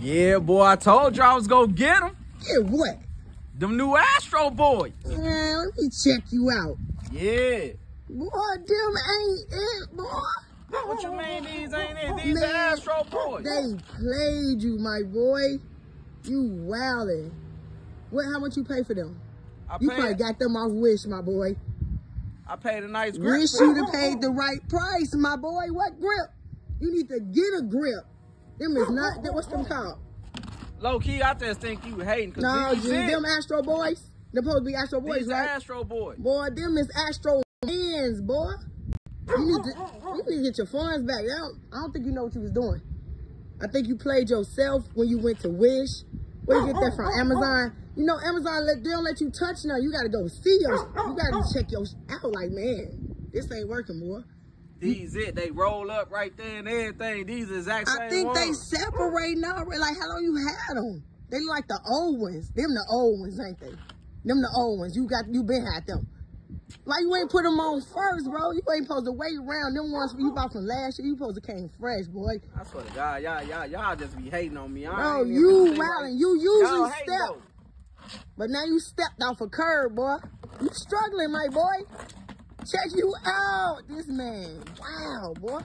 Yeah, boy, I told you I was gonna get them. Get what? Them new Astro boys. Man, let me check you out. Yeah. Boy, them ain't it, boy. What you mean these ain't it? These Man, Astro boys. They played you, my boy. You wildin'. What? How much you pay for them? I You paid, probably got them off Wish, my boy. I paid a nice grip. Wish you'd have paid the right price, my boy. What grip? You need to get a grip. Them is not. What's them called? Low key, I just think you hating No, G, them Astro boys. They're supposed to be Astro boys, right? Astro boys. Boy, them is Astro hands, boy. You need to, you need to get your funds back. I don't, I don't think you know what you was doing. I think you played yourself when you went to Wish. Where you get that from? Amazon. You know, Amazon let, they don't let you touch now. You got to go see your. You got to check your out. Like, man, this ain't working, boy. These it. They roll up right there and everything. These exact same I think they ones. separate now. Like, how long you had them? They like the old ones. Them the old ones, ain't they? Them the old ones. You got you been had them. Like you ain't put them on first, bro? You ain't supposed to wait around. Them ones you bought from last year, you supposed to came fresh, boy. I swear to God, y'all, y'all, y'all just be hating on me. I Bro, ain't you wildin'. You usually step, though. but now you stepped off a curb, boy. You struggling, my boy. Check you out, this man. Wow, boy.